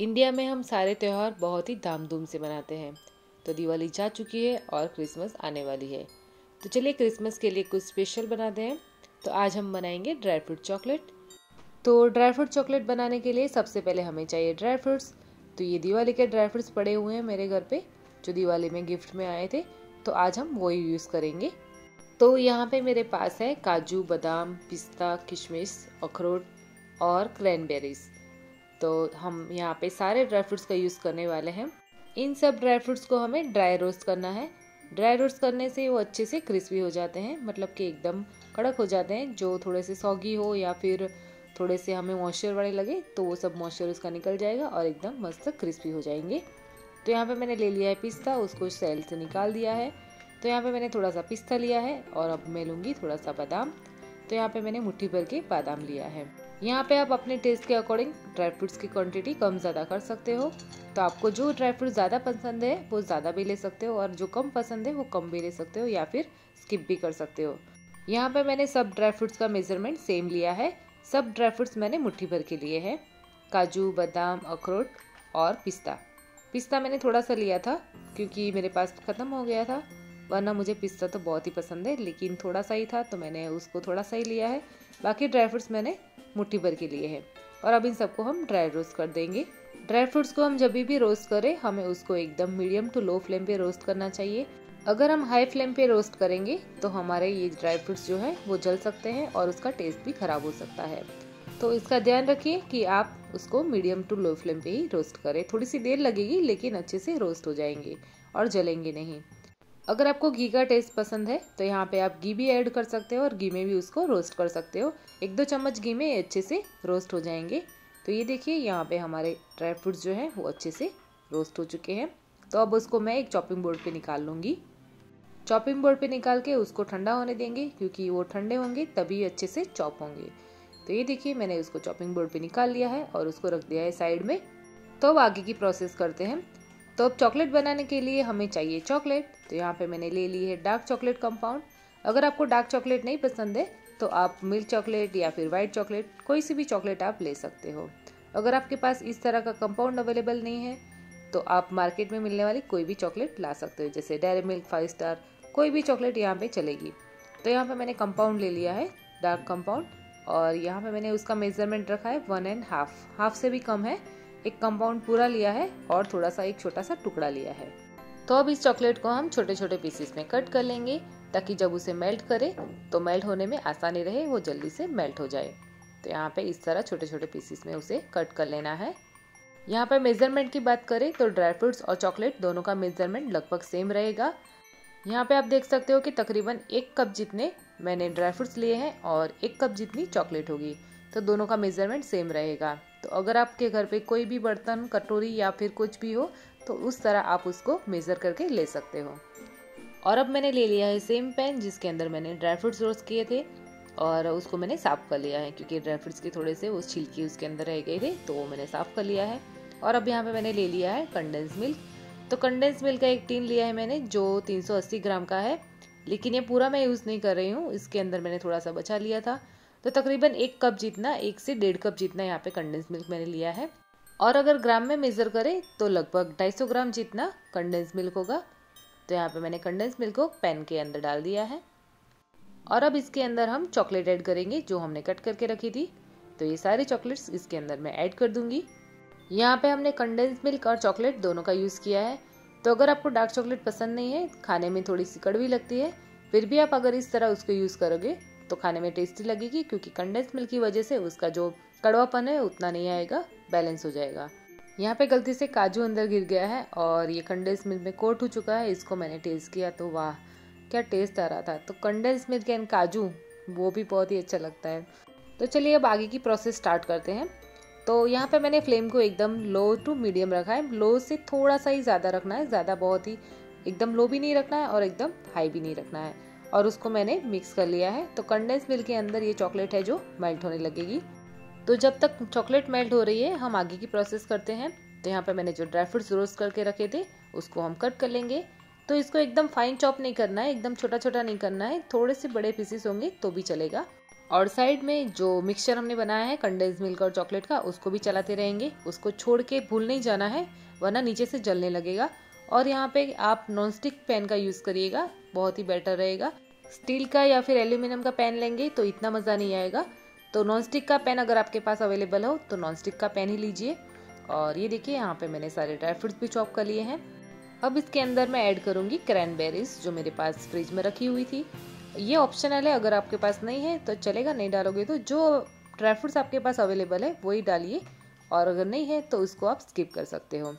India में हम सारे त्यौहार बहुत ही धामधूम से मनाते हैं। तो दिवाली जा चुकी है और क्रिसमस आने वाली है। तो चलिए क्रिसमस के लिए कुछ स्पेशल बनाते हैं। तो आज हम बनाएँगे ड्राई फ्रूट चॉकलेट। तो ड्राई फ्रूट चॉकलेट बनाने के लिए सबसे पहले हमें चाहिए ड्राई फ्रूट्स। तो ये दिवाली के ड्राई फ्रूट्स पड़े हुए हैं मेरे घर पे, जो दिवाली में गिफ्ट में आए थे। तो आज हम वही यूज़ करेंगे। तो यहाँ पे मेरे पास है काजू, बादाम, पिस्ता, किशमिश, अखरोट और क्रैनबेरीज। तो हम यहाँ पे सारे ड्राई फ्रूट्स का यूज़ करने वाले हैं। इन सब ड्राई फ्रूट्स को हमें ड्राई रोस्ट करना है। ड्राई रोस्ट करने से वो अच्छे से क्रिस्पी हो जाते हैं मतलब कि एकदम कड़क हो जाते हैं। जो थोड़े से सॉगी हो या फिर थोड़े से हमें मॉइस्चर वाले लगे तो वो सब मॉइस्चर उसका निकल जाएगा और एकदम मस्त क्रिस्पी हो जाएँगे। तो यहाँ पे मैंने ले लिया है पिस्ता, उसको सेल से निकाल दिया है। तो यहाँ पे मैंने थोड़ा सा पिस्ता लिया है और अब मैं लूँगी थोड़ा सा बादाम। तो यहाँ पे मैंने मुट्ठी भर के बादाम लिया है। यहाँ पे आप अपने टेस्ट के अकॉर्डिंग ड्राई फ्रूट्स की क्वांटिटी कम ज़्यादा कर सकते हो। तो आपको जो ड्राई फ्रूट ज़्यादा पसंद है, वो ज़्यादा भी ले सकते हो और जो कम पसंद है, वो कम भी ले सकते हो या फिर स्किप भी कर सकते हो। यहाँ पे मैंने सब ड्राई फ्रूट्स का मेज़रमेंट सेम लिया है। सब ड्राई फ्रूट्स मैंने मुट्ठी भर के लिए हैं। काजू, बादाम, अखरोट और पिस्ता। पिस्ता मैंने थोड़ा सा लिया था क्योंकि मेरे पास ख़त्म हो गया था, वरना मुझे पिस्ता तो बहुत ही पसंद है, लेकिन थोड़ा सा ही था तो मैंने उसको थोड़ा सा ही लिया है। बाकी ड्राई फ्रूट्स मैंने मुट्ठी भर के लिए है। और अब इन सबको हम ड्राई रोस्ट कर देंगे। ड्राई फ्रूट्स को हम जब भी रोस्ट करें, हमें उसको एकदम मीडियम टू लो फ्लेम पे रोस्ट करना चाहिए। अगर हम हाई फ्लेम पे रोस्ट करेंगे तो हमारे ये ड्राई फ्रूट्स जो है, वो जल सकते हैं और उसका टेस्ट भी खराब हो सकता है। तो इसका ध्यान रखिए कि आप उसको मीडियम टू लो फ्लेम पे ही रोस्ट करें। थोड़ी सी देर लगेगी, लेकिन अच्छे से रोस्ट हो जाएँगे और जलेंगे नहीं। अगर आपको घी का टेस्ट पसंद है तो यहाँ पे आप घी भी ऐड कर सकते हो और घी में भी उसको रोस्ट कर सकते हो। एक दो चम्मच घी में अच्छे से रोस्ट हो जाएँगे। तो ये देखिए, यहाँ पे हमारे ड्राई फ्रूट्स जो हैं, वो अच्छे से रोस्ट हो चुके हैं। तो अब उसको मैं एक चॉपिंग बोर्ड पे निकाल लूँगी। चॉपिंग बोर्ड पे निकाल के उसको ठंडा होने देंगे, क्योंकि वो ठंडे होंगे, तभी अच्छे से चॉप होंगे। तो ये देखिए, मैंने उसको चॉपिंग बोर्ड पे निकाल लिया है और उसको रख दिया है साइड में। तो अब आगे की प्रोसेस करते हैं। तो अब चॉकलेट बनाने के लिए हमें चाहिए चॉकलेट। तो यहाँ पे मैंने ले ली है डार्क चॉकलेट कंपाउंड। अगर आपको डार्क चॉकलेट नहीं पसंद है तो आप मिल्क चॉकलेट या फिर वाइट चॉकलेट, कोई सी भी चॉकलेट आप ले सकते हो। अगर आपके पास इस तरह का कंपाउंड अवेलेबल नहीं है तो आप मार्केट में मिलने वाली कोई भी चॉकलेट ला सकते हो, जैसे डेयरी मिल्क फाइव स्टार, कोई भी चॉकलेट यहाँ पे चलेगी। तो यहाँ पे मैंने कंपाउंड ले लिया है, डार्क कंपाउंड, और यहाँ पे मैंने उसका मेज़रमेंट रखा है वन एंड हाफ़। हाफ़ से भी कम है एक कंपाउंड पूरा लिया है और थोड़ा सा एक छोटा सा टुकड़ा लिया है। तो अब इस चॉकलेट को हम छोटे छोटे पीसेस में कट कर लेंगे, ताकि जब उसे मेल्ट करें तो मेल्ट होने में आसानी रहे, वो जल्दी से मेल्ट हो जाए। तो यहाँ पे इस तरह छोटे छोटे पीसेस में उसे कट कर लेना है। यहाँ पे मेज़रमेंट की बात करें तो ड्राई फ्रूट्स और चॉकलेट दोनों का मेज़रमेंट लगभग सेम रहेगा। यहाँ पे आप देख सकते हो कि तकरीबन एक कप जितने मैंने ड्राई फ्रूट्स लिए हैं और एक कप जितनी चॉकलेट होगी तो दोनों का मेज़रमेंट सेम रहेगा। तो अगर आपके घर पे कोई भी बर्तन, कटोरी या फिर कुछ भी हो तो उस तरह आप उसको मेज़र करके ले सकते हो। और अब मैंने ले लिया है सेम पैन जिसके अंदर मैंने ड्राई फ्रूट्स रोस्ट किए थे और उसको मैंने साफ़ कर लिया है, क्योंकि ड्राई फ्रूट्स के थोड़े से वो छिलके उसके अंदर रह गए थे तो वो मैंने साफ़ कर लिया है। और अब यहाँ पे मैंने ले लिया है कंडेंस मिल्क तो कंडेंस मिल्क का एक टीन लिया है मैंने, जो 380 ग्राम का है। लेकिन ये पूरा मैं यूज़ नहीं कर रही हूँ, इसके अंदर मैंने थोड़ा सा बचा लिया था। तो तकरीबन एक कप जितना, एक से डेढ़ कप जितना यहाँ पे कंडेंस मिल्क मैंने लिया है। और अगर ग्राम में मेज़र करें तो लगभग 250 ग्राम जितना कंडेंस मिल्क होगा। तो यहाँ पे मैंने कंडेंस मिल्क को पैन के अंदर डाल दिया है। और अब इसके अंदर हम चॉकलेट ऐड करेंगे, जो हमने कट करके रखी थी। तो ये सारी चॉकलेट्स इसके अंदर मैं ऐड कर दूँगी। यहाँ पे हमने कंडेंस मिल्क और चॉकलेट दोनों का यूज़ किया है। तो अगर आपको डार्क चॉकलेट पसंद नहीं है, खाने में थोड़ी सी कड़वी लगती है, फिर भी आप अगर इस तरह उसको यूज़ करोगे तो खाने में टेस्टी लगेगी, क्योंकि कंडेंस मिल्क की वजह से उसका जो कड़वापन है, उतना नहीं आएगा बैलेंस हो जाएगा। यहाँ पे गलती से काजू अंदर गिर गया है, और ये कंडेंस मिल्क में कोट हो चुका है, इसको मैंने टेस्ट किया तो वाह, क्या टेस्ट आ रहा था। तो कंडेंस मिल्क एंड काजू, वो भी बहुत ही अच्छा लगता है। तो चलिए अब आगे की प्रोसेस स्टार्ट करते हैं। तो यहाँ पे मैंने फ्लेम को एकदम लो टू मीडियम रखा है। लो से थोड़ा सा ही ज़्यादा रखना है, ज़्यादा बहुत ही एकदम लो भी नहीं रखना है, और एकदम हाई भी नहीं रखना है। और उसको मैंने मिक्स कर लिया है। तो कंडेंस मिल्क के अंदर ये चॉकलेट है जो मेल्ट होने लगेगी। तो जब तक चॉकलेट मेल्ट हो रही है, हम आगे की प्रोसेस करते हैं। तो यहाँ पे मैंने जो ड्राई फ्रूट्स रोस्ट करके रखे थे, उसको हम कट कर लेंगे। तो इसको एकदम फाइन चॉप नहीं करना है, एकदम छोटा छोटा नहीं करना है। थोड़े से बड़े पीसेस होंगे तो भी चलेगा। और साइड में जो मिक्सचर हमने बनाया है कंडेंस मिल्क और चॉकलेट का, उसको भी चलाते रहेंगे। उसको छोड़ के भूल नहीं जाना है, वरना नीचे से जलने लगेगा। और यहाँ पे आप नॉन स्टिक पैन का यूज़ करिएगा, बहुत ही बेटर रहेगा। स्टील का या फिर एल्यूमिनियम का पैन लेंगे तो इतना मज़ा नहीं आएगा। तो नॉन स्टिक का पैन अगर आपके पास अवेलेबल हो तो नॉन स्टिक का पैन ही लीजिए। और ये देखिए, यहाँ पे मैंने सारे ड्राई फ्रूट्स भी चॉप कर लिए हैं। अब इसके अंदर मैं ऐड करूँगी क्रैनबेरीज जो मेरे पास फ्रिज में रखी हुई थी। ये ऑप्शनल है, अगर आपके पास नहीं है तो चलेगा, नहीं डालोगे तो जो ड्राई फ्रूट्स आपके पास अवेलेबल है, वही डालिए। और अगर नहीं है तो उसको आप स्किप कर सकते हो।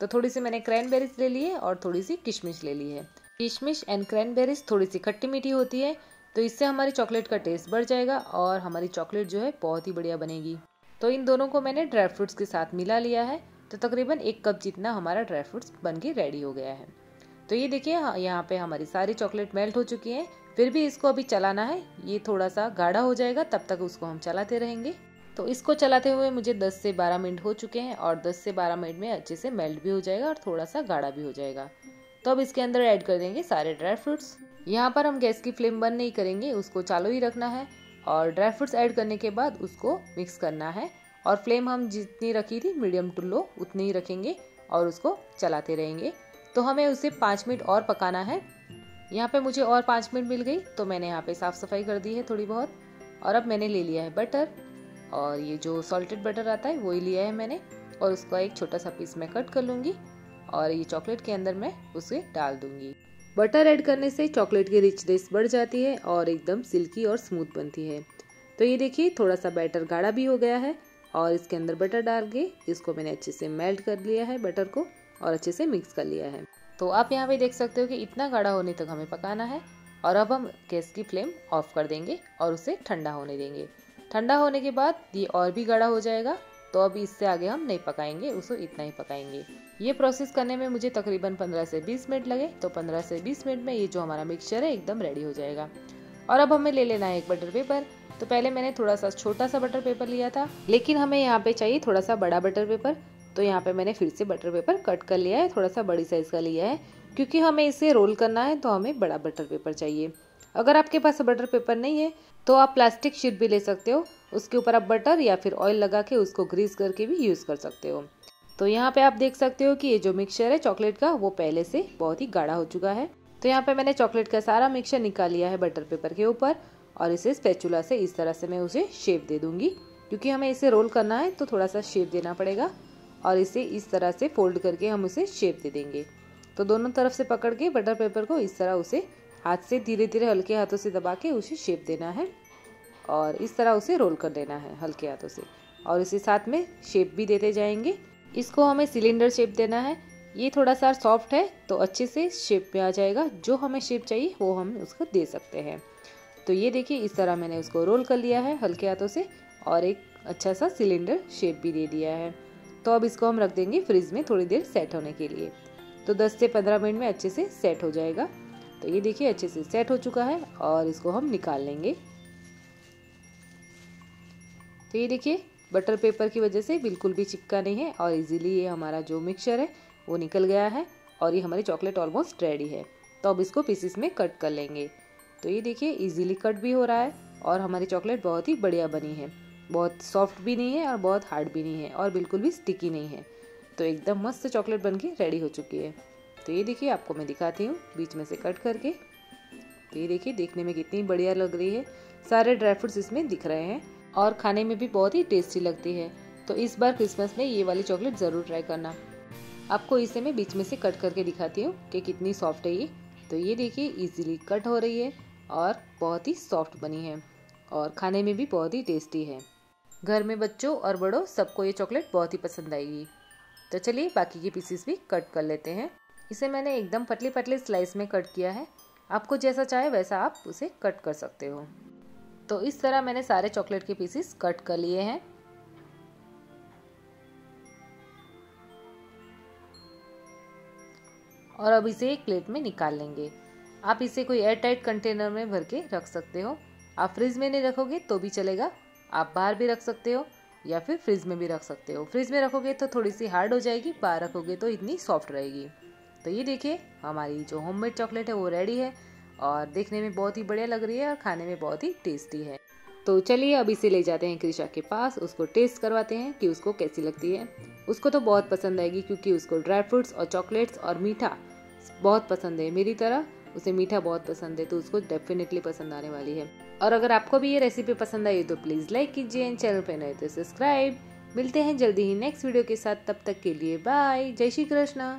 तो थोड़ी सी मैंने क्रैनबेरीज ले ली है और थोड़ी सी किशमिश ले ली है। किशमिश एंड क्रैनबेरीज थोड़ी सी खट्टी मीठी होती है तो इससे हमारी चॉकलेट का टेस्ट बढ़ जाएगा और हमारी चॉकलेट जो है बहुत ही बढ़िया बनेगी। तो इन दोनों को मैंने ड्राई फ्रूट्स के साथ मिला लिया है तो तकरीबन एक कप जितना हमारा ड्राई फ्रूट्स बन के रेडी हो गया है। तो ये देखिए यहाँ पे हमारी सारी चॉकलेट मेल्ट हो चुकी है। फिर भी इसको अभी चलाना है, ये थोड़ा सा गाढ़ा हो जाएगा, तब तक उसको हम चलाते रहेंगे। तो इसको चलाते हुए मुझे 10 से 12 मिनट हो चुके हैं और 10 से 12 मिनट में अच्छे से मेल्ट भी हो जाएगा और थोड़ा सा गाढ़ा भी हो जाएगा। तो अब इसके अंदर ऐड कर देंगे सारे ड्राई फ्रूट्स। यहाँ पर हम गैस की फ्लेम बंद नहीं करेंगे, उसको चालू ही रखना है और ड्राई फ्रूट्स ऐड करने के बाद उसको मिक्स करना है और फ्लेम हम जितनी रखी थी मीडियम टू लो, उतनी ही रखेंगे और उसको चलाते रहेंगे। तो हमें उसे पाँच मिनट और पकाना है। यहाँ पे मुझे और पाँच मिनट मिल गई तो मैंने यहाँ पे साफ़ सफ़ाई कर दी है थोड़ी बहुत और अब मैंने ले लिया है बटर। और ये जो सॉल्टेड बटर आता है, वही लिया है मैंने और उसका एक छोटा सा पीस मैं कट कर लूँगी और ये चॉकलेट के अंदर मैं उसे डाल दूँगी। बटर ऐड करने से चॉकलेट की रिचनेस बढ़ जाती है और एकदम सिल्की और स्मूथ बनती है। तो ये देखिए, थोड़ा सा बैटर गाढ़ा भी हो गया है और इसके अंदर बटर डाल के इसको मैंने अच्छे से मेल्ट कर लिया है बटर को और अच्छे से मिक्स कर लिया है। तो आप यहाँ पे देख सकते हो कि इतना गाढ़ा होने तक हमें पकाना है और अब हम गैस की फ्लेम ऑफ़ कर देंगे और उसे ठंडा होने देंगे। ठंडा होने के बाद ये और भी गाढ़ा हो जाएगा। तो अभी इससे आगे हम नहीं पकाएँगे उसको इतना ही पकाएँगे। ये प्रोसेस करने में मुझे तकरीबन 15 से 20 मिनट लगे तो 15 से 20 मिनट में ये जो हमारा मिक्सचर है, एकदम रेडी हो जाएगा। और अब हमें ले लेना है एक बटर पेपर तो पहले मैंने थोड़ा सा छोटा सा बटर पेपर लिया था, लेकिन हमें यहाँ पे चाहिए थोड़ा सा बड़ा बटर पेपर तो यहाँ पे मैंने फिर से बटर पेपर कट कर लिया है, थोड़ा सा बड़ी साइज़ का लिया है। क्योंकि हमें इसे रोल करना है तो हमें बड़ा बटर पेपर चाहिए। अगर आपके पास बटर पेपर नहीं है तो आप प्लास्टिक शीट भी ले सकते हो। उसके ऊपर आप बटर या फिर ऑयल लगा के उसको ग्रीस करके भी यूज़ कर सकते हो। तो यहाँ पे आप देख सकते हो कि ये जो मिक्सचर है चॉकलेट का, वो पहले से बहुत ही गाढ़ा हो चुका है। तो यहाँ पे मैंने चॉकलेट का सारा मिक्सचर निकाल लिया है बटर पेपर के ऊपर और इसे स्पेचुला से इस तरह से मैं उसे शेप दे दूँगी। क्योंकि हमें इसे रोल करना है तो थोड़ा सा शेप देना पड़ेगा और इसे इस तरह से फोल्ड करके हम उसे शेप दे देंगे। तो दोनों तरफ़ से पकड़ के बटर पेपर को इस तरह उसे हाथ से धीरे धीरे हल्के हाथों से दबा के उसे शेप देना है और इस तरह उसे रोल कर देना है हल्के हाथों से। और इसी साथ में शेप भी देते जाएँगे। इसको हमें सिलेंडर शेप देना है। ये थोड़ा सा सॉफ्ट है तो अच्छे से शेप में आ जाएगा। जो हमें शेप चाहिए, वो हम उसको दे सकते हैं। तो ये देखिए, इस तरह मैंने उसको रोल कर लिया है हल्के हाथों से और एक अच्छा सा सिलेंडर शेप भी दे दिया है। तो अब इसको हम रख देंगे फ्रिज में थोड़ी देर सेट होने के लिए। तो 10 से 15 मिनट में अच्छे से सेट हो जाएगा। तो ये देखिए, अच्छे से सेट हो चुका है और इसको हम निकाल लेंगे। तो ये देखिए बटर पेपर की वजह से बिल्कुल भी चिपका नहीं है और इजीली ये हमारा जो मिक्सचर है, वो निकल गया है और ये हमारी चॉकलेट ऑलमोस्ट रेडी है। तो अब इसको पीसीस में कट कर लेंगे। तो ये देखिए इजीली कट भी हो रहा है और हमारी चॉकलेट बहुत ही बढ़िया बनी है। बहुत सॉफ्ट भी नहीं है और बहुत हार्ड भी नहीं है और बिल्कुल भी स्टिकी नहीं है। तो एकदम मस्त चॉकलेट बन के रेडी हो चुकी है। तो ये देखिए, आपको मैं दिखाती हूँ, बीच में से कट करके। तो ये देखिए, देखने में कितनी बढ़िया लग रही है। सारे ड्राई फ्रूट्स इसमें दिख रहे हैं और खाने में भी बहुत ही टेस्टी लगती है। तो इस बार क्रिसमस में ये वाली चॉकलेट ज़रूर ट्राई करना। आपको इसे मैं बीच में से कट करके दिखाती हूँ कि कितनी सॉफ्ट है ये। तो ये देखिए, इजीली कट हो रही है और बहुत ही सॉफ्ट बनी है और खाने में भी बहुत ही टेस्टी है। घर में बच्चों और बड़ों सबको ये चॉकलेट बहुत ही पसंद आएगी। तो चलिए, बाकी के पीसेस भी कट कर लेते हैं। इसे मैंने एकदम पतली पतली स्लाइस में कट किया है। आपको जैसा चाहे वैसा आप उसे कट कर सकते हो। तो इस तरह मैंने सारे चॉकलेट के पीसेस कट कर लिए हैं। और अब इसे एक प्लेट में निकाल लेंगे। आप इसे कोई एयर टाइट कंटेनर में भर के रख सकते हो। आप फ्रिज में नहीं रखोगे तो भी चलेगा। आप बाहर भी रख सकते हो या फिर फ्रिज में भी रख सकते हो। फ्रिज में रखोगे तो थोड़ी सी हार्ड हो जाएगी, बाहर रखोगे तो इतनी सॉफ्ट रहेगी। तो ये देखिए, हमारी जो होममेड चॉकलेट है वो रेडी है और देखने में बहुत ही बढ़िया लग रही है और खाने में बहुत ही टेस्टी है। तो चलिए अब इसे ले जाते हैं कृषा के पास, उसको टेस्ट करवाते हैं कि उसको कैसी लगती है। उसको तो बहुत पसंद आएगी क्योंकि उसको ड्राई फ्रूट्स और चॉकलेट्स और मीठा बहुत पसंद है मेरी तरह, उसे मीठा बहुत पसंद है तो उसको डेफिनेटली पसंद आने वाली है। और अगर आपको भी ये रेसिपी पसंद आई तो प्लीज़ लाइक कीजिए एंड चैनल पर नए तो सब्सक्राइब मिलते हैं जल्दी ही नेक्स्ट वीडियो के साथ, तब तक के लिए बाय जय श्री कृष्ण।